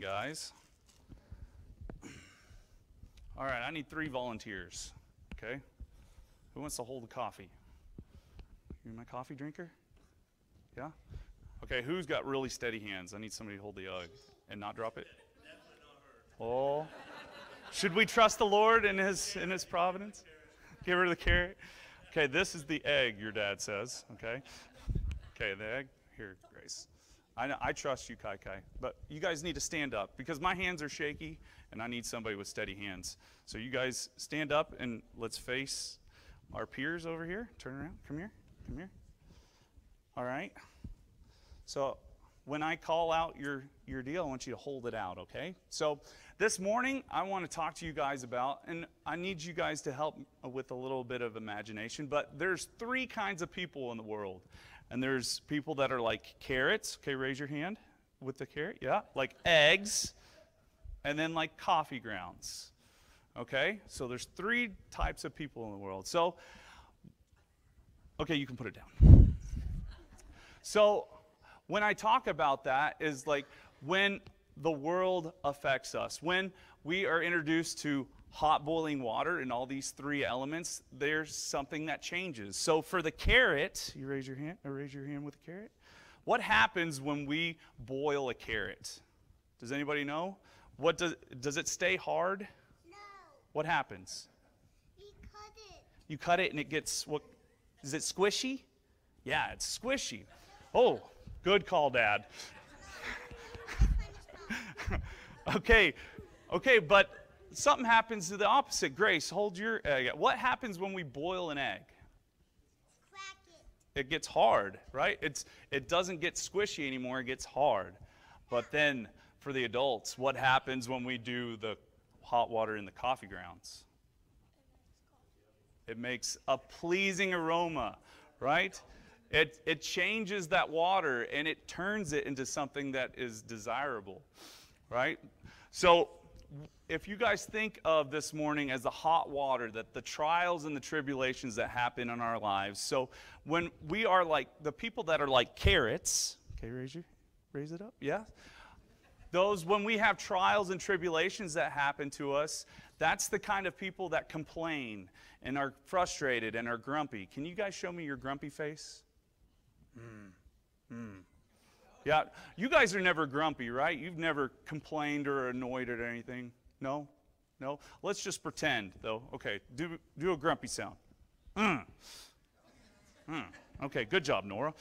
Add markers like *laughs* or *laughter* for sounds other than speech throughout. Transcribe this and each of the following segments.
guys. All right, I need three volunteers. Okay? Who wants to hold the coffee? You're my coffee drinker? Yeah? Okay, who's got really steady hands? I need somebody to hold the egg and not drop it. Oh. Should we trust the Lord in his in his providence? Get rid of the carrot. Okay, this is the egg, your dad says. Okay. Okay, the egg. Here, Grace. I, know, I trust you, Kai Kai. But you guys need to stand up because my hands are shaky and I need somebody with steady hands. So you guys stand up and let's face our peers over here. Turn around. Come here. Come here. All right. So when I call out your, your deal, I want you to hold it out, okay? So this morning, I want to talk to you guys about, and I need you guys to help with a little bit of imagination, but there's three kinds of people in the world. And there's people that are like carrots. Okay, raise your hand with the carrot. Yeah. Like eggs. And then like coffee grounds. Okay? So there's three types of people in the world. So, okay, you can put it down. So, when I talk about that, is like when the world affects us, when we are introduced to hot boiling water and all these three elements, there's something that changes. So for the carrot, you raise your hand, or raise your hand with a carrot. What happens when we boil a carrot? Does anybody know? What does does it stay hard? No. What happens? We cut it. You cut it and it gets what is it squishy? Yeah, it's squishy. Oh, good call, Dad. *laughs* *laughs* okay, okay, but something happens to the opposite. Grace, hold your egg. What happens when we boil an egg? Crack it. It gets hard, right? It's it doesn't get squishy anymore, it gets hard. But then for the adults, what happens when we do the hot water in the coffee grounds? It makes a pleasing aroma, right? It, it changes that water and it turns it into something that is desirable, right? So if you guys think of this morning as the hot water, that the trials and the tribulations that happen in our lives. So when we are like the people that are like carrots, okay, raise your, raise it up, yeah. Those when we have trials and tribulations that happen to us, that's the kind of people that complain and are frustrated and are grumpy. Can you guys show me your grumpy face? Hmm. Hmm. Yeah, you guys are never grumpy, right? You've never complained or annoyed at anything. No? No? Let's just pretend, though. Okay, do, do a grumpy sound. Mm. Mm. Okay, good job, Nora.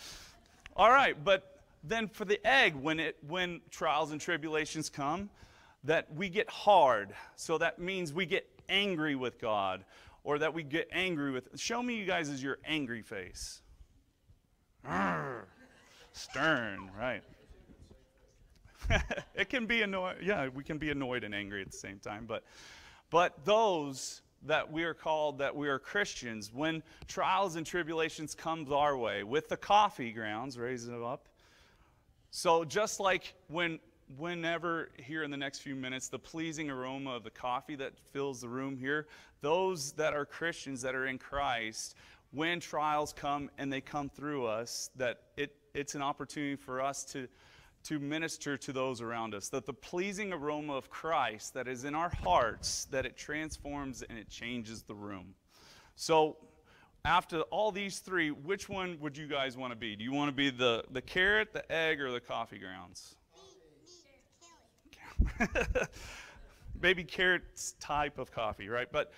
All right, but then for the egg, when, it, when trials and tribulations come, that we get hard. So that means we get angry with God, or that we get angry with. Show me you guys as your angry face. Arr. Stern, right. *laughs* it can be annoyed. Yeah, we can be annoyed and angry at the same time. But, but those that we are called that we are Christians, when trials and tribulations comes our way, with the coffee grounds, raising them up. So just like when, whenever here in the next few minutes, the pleasing aroma of the coffee that fills the room here, those that are Christians that are in Christ, when trials come and they come through us, that it, it's an opportunity for us to to minister to those around us. That the pleasing aroma of Christ that is in our hearts, that it transforms and it changes the room. So, after all these three, which one would you guys want to be? Do you want to be the, the carrot, the egg, or the coffee grounds? Me, me, carrot. *laughs* Maybe carrot's type of coffee, right? But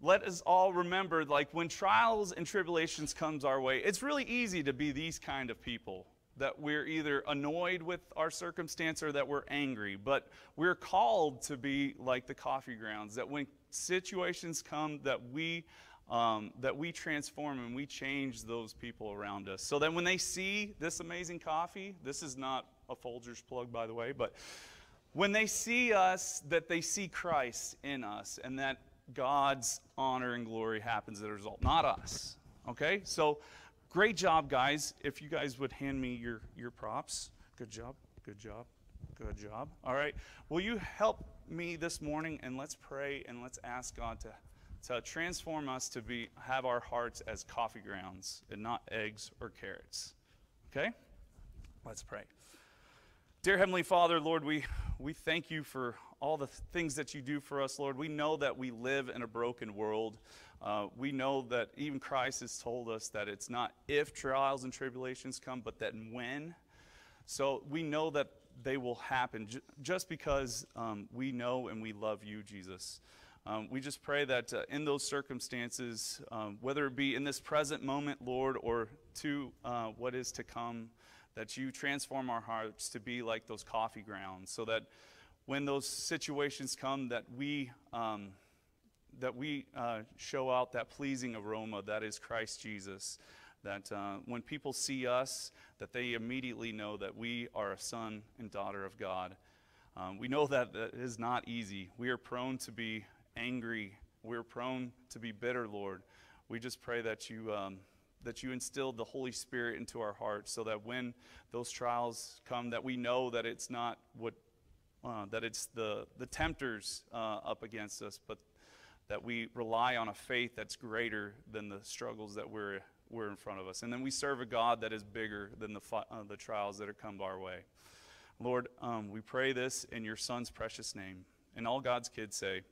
let us all remember like when trials and tribulations comes our way it's really easy to be these kind of people that we're either annoyed with our circumstance or that we're angry. But we're called to be like the coffee grounds, that when situations come, that we um, that we transform and we change those people around us. So that when they see this amazing coffee, this is not a Folgers plug, by the way, but when they see us, that they see Christ in us and that God's honor and glory happens as a result, not us. Okay? So Great job, guys. If you guys would hand me your, your props. Good job. Good job. Good job. All right. Will you help me this morning and let's pray and let's ask God to, to transform us to be have our hearts as coffee grounds and not eggs or carrots. Okay? Let's pray. Dear Heavenly Father, Lord, we, we thank you for all the things that you do for us, Lord. We know that we live in a broken world. Uh, we know that even Christ has told us that it's not if trials and tribulations come, but that when. So we know that they will happen j- just because um, we know and we love you, Jesus. Um, we just pray that uh, in those circumstances, um, whether it be in this present moment, Lord, or to uh, what is to come, that you transform our hearts to be like those coffee grounds, so that when those situations come, that we um, that we uh, show out that pleasing aroma that is Christ Jesus. That uh, when people see us, that they immediately know that we are a son and daughter of God. Um, we know that that is not easy. We are prone to be angry. We're prone to be bitter, Lord. We just pray that you, um, that you instilled the Holy Spirit into our hearts so that when those trials come, that we know that it's not what, uh, that it's the, the tempters uh, up against us, but that we rely on a faith that's greater than the struggles that we're, we're in front of us. And then we serve a God that is bigger than the, fi- uh, the trials that have come our way. Lord, um, we pray this in your Son's precious name. And all God's kids say,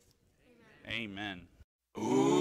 Amen. Amen.